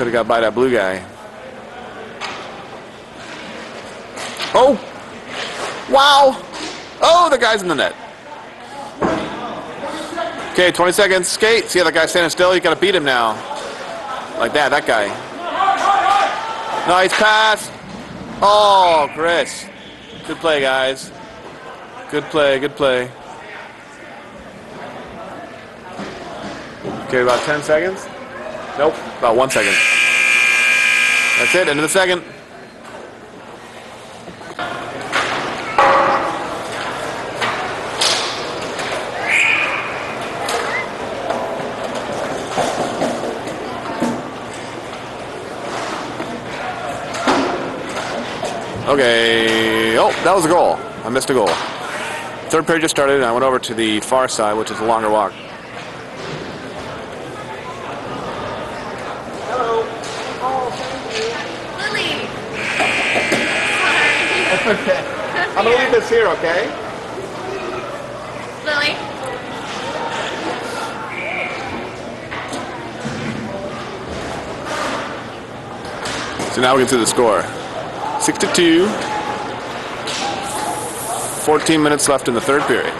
Could have got by that blue guy. Oh! Wow! Oh, the guy's in the net. Okay, 20 seconds. Skate. See how the guy's standing still? You got to beat him now. Like that, that guy. Nice pass. Oh, Chris. Good play, guys. Good play, good play. Okay, about 10 seconds. Nope, about one second. That's it, end of the second. Okay. Oh, that was a goal. I missed a goal. Third period just started, and I went over to the far side, which is a longer walk. Lily. Okay. I'm gonna leave this here, okay? Lily. So now we can see the score. Six to two. 14 minutes left in the third period.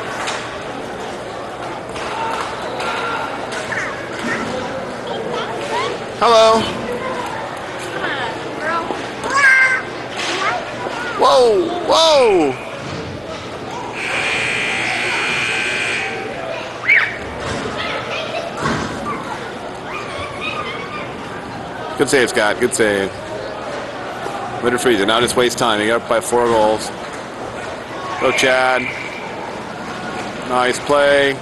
Hello. Whoa, whoa. Good save, Scott. Good save. Freeze it. Now just waste time. You got up by four goals. Go, Chad. Nice play.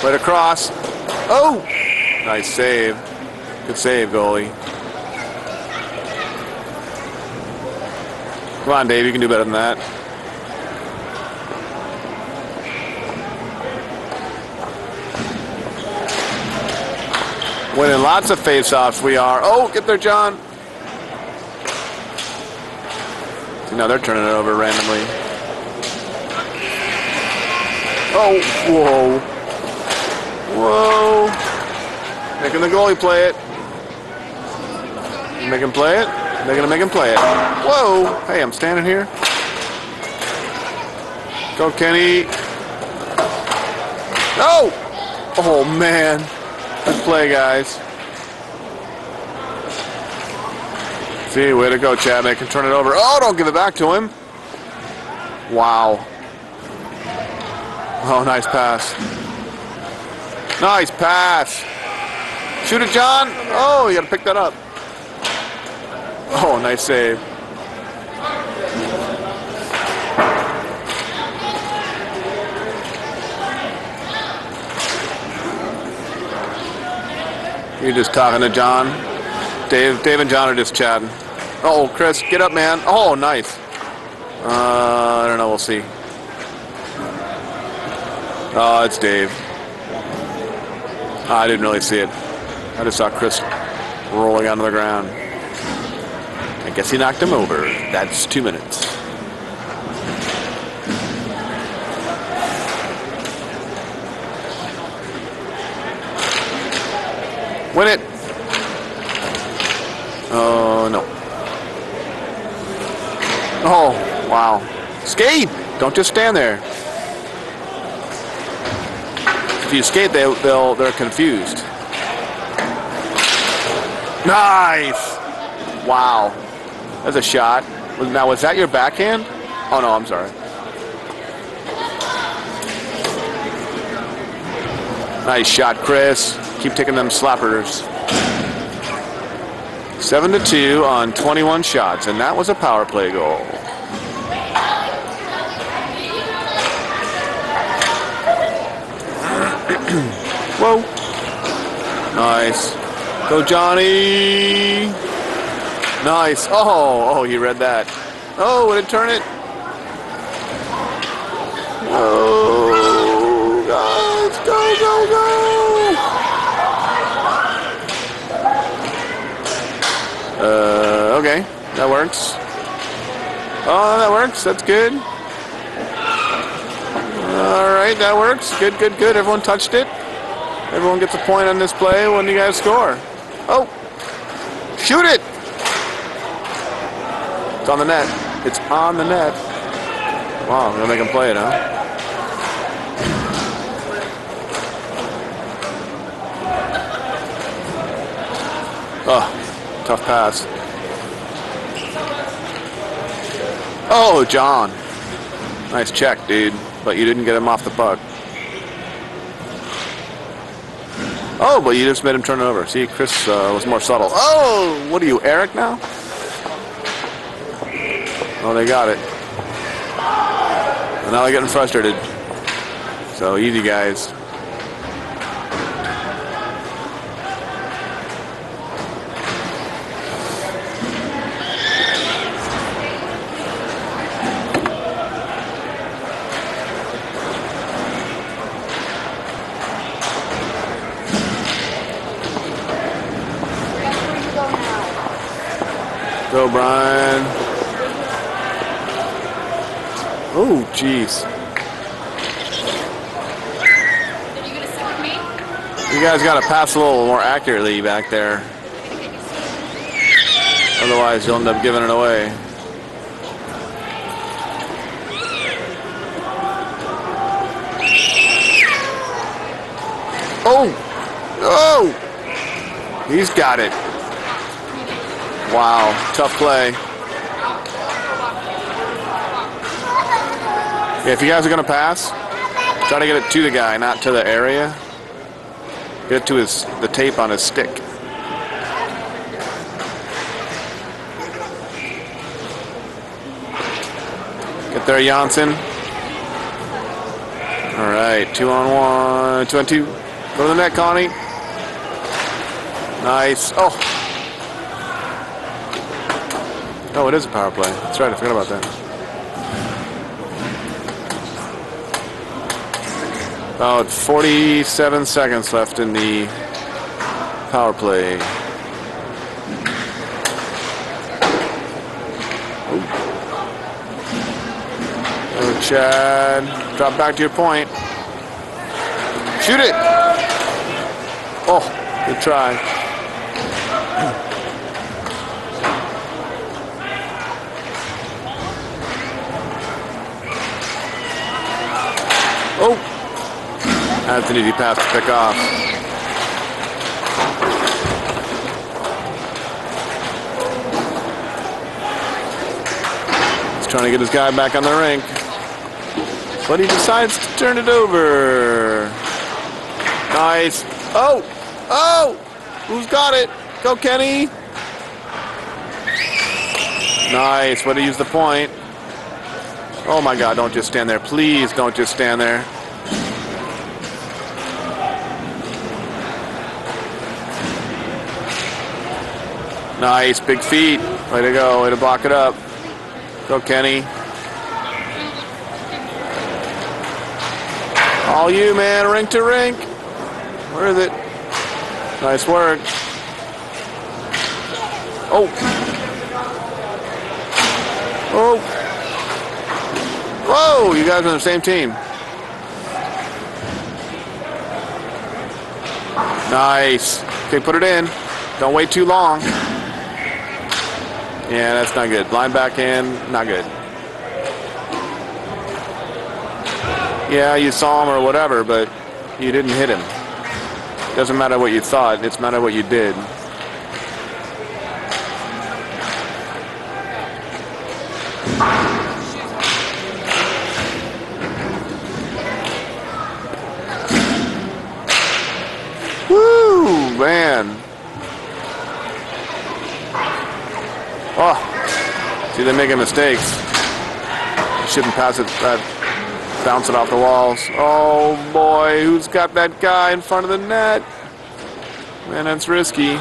Played across. Oh! Nice save. Good save, goalie. Come on, Dave. You can do better than that. Winning lots of face-offs. We are. Oh, get there, John. Now they're turning it over randomly. Oh, whoa. Whoa. Making the goalie play it. Make him play it. They're going to make him play it. Whoa. Hey, I'm standing here. Go, Kenny. No. Oh, man. Good play, guys. See, way to go, Chad. They can turn it over. Oh, don't give it back to him. Wow. Oh, nice pass. Nice pass. Shoot it, John. Oh, you got to pick that up. Oh, nice save. You're just talking to John. Dave, Dave and John are just chatting. Oh, Chris, get up, man. Oh, nice. Uh, I don't know. We'll see. Oh, it's Dave. Ah, I didn't really see it. I just saw Chris rolling onto the ground. I guess he knocked him over. That's two minutes. Win it. Oh, no. Oh, wow. Skate! Don't just stand there. If you skate, they, they'll, they're confused. Nice! Wow. That's a shot. Now, was that your backhand? Oh, no, I'm sorry. Nice shot, Chris. Keep taking them slappers. 7 to 2 on 21 shots, and that was a power play goal. Whoa. Nice. Go, Johnny. Nice. Oh, oh, you read that. Oh, would it turn it? Oh, guys, go, go, go. Uh, okay, that works. Oh, that works. That's good. All right, that works. Good, good, good. Everyone touched it. Everyone gets a point on this play when you guys score. Oh, shoot it! It's on the net. It's on the net. Wow, we're gonna make him play it, huh? Oh, tough pass. Oh, John. Nice check, dude. But you didn't get him off the puck. Oh, but you just made him turn it over. See, Chris uh, was more subtle. Oh, what are you, Eric now? Oh, they got it. And now they're getting frustrated. So easy, guys. Go, Brian. Oh, jeez. Are you gonna sit with me? You guys got to pass a little more accurately back there. Otherwise, you'll end up giving it away. Oh! Oh! He's got it. Wow, tough play. Yeah, if you guys are going to pass, try to get it to the guy, not to the area. Get it to his the tape on his stick. Get there, Janssen. All right, two on one, two on two. Go to the net, Konni. Nice. Oh. Oh, it is a power play. That's right. I forgot about that. About 47 seconds left in the power play. Oh, oh Chad. Drop back to your point. Shoot it! Oh, good try. Oh! That's an easy pass to pick off. He's trying to get his guy back on the rink. But he decides to turn it over. Nice. Oh! Oh! Who's got it? Go, Kenny! Nice. Way to use the point. Oh my god, don't just stand there. Please don't just stand there. Nice, big feet. Way to go. Way to block it up. Go, Kenny. All you, man. Rink to rink. Where is it? Nice work. Oh. Oh. Whoa, you guys are on the same team. Nice. Okay, put it in. Don't wait too long. Yeah, that's not good. Line back in, not good. Yeah, you saw him or whatever, but you didn't hit him. Doesn't matter what you thought, it's matter what you did. Woo, man. Oh, see, they're making mistakes. Shouldn't pass it, uh, bounce it off the walls. Oh boy, who's got that guy in front of the net? Man, that's risky.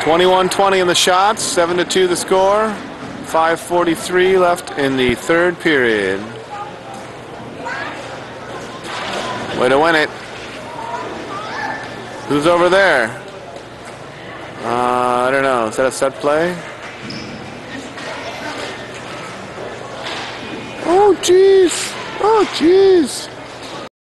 21-20 in the shots, 7 to 2 the score. 5:43 left in the third period. Way to win it. Who's over there? Uh, I don't know. Is that a set play? Oh, jeez. Oh, jeez.